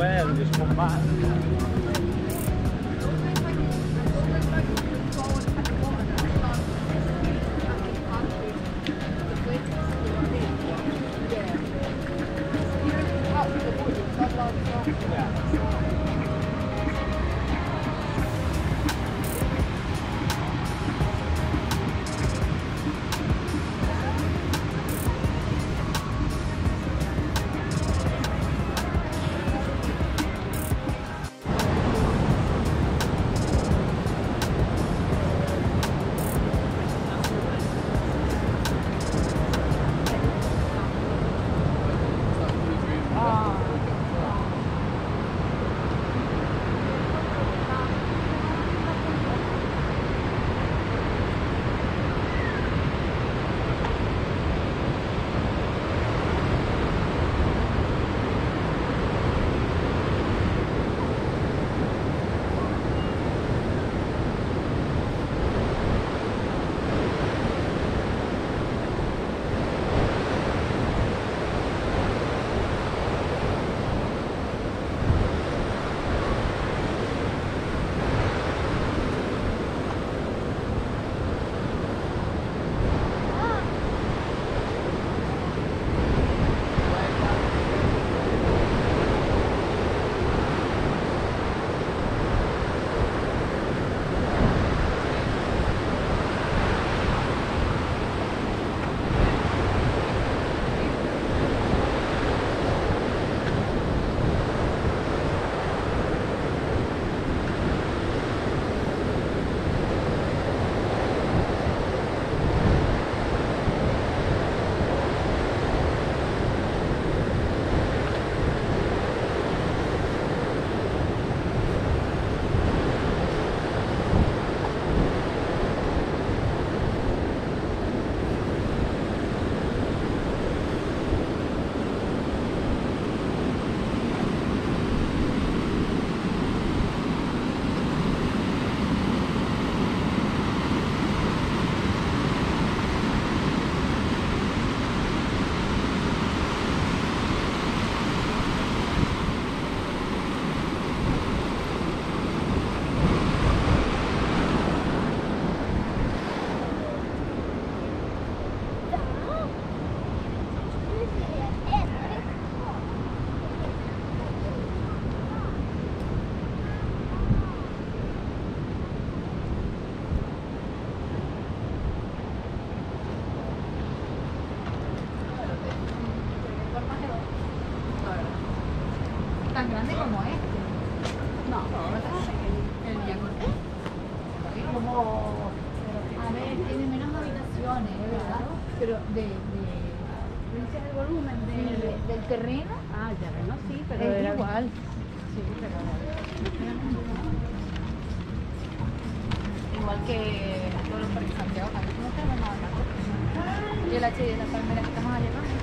É, eles come. Tan grande como este. No, el diagonal. Como, a ver, tiene menos habitaciones, es verdad, pero de, de el volumen del, de... del terreno Ah, ya no sí, pero es igual. Sí, pero... Igual que todos los parques Santiago, también. Y el de la palmera que estamos allá.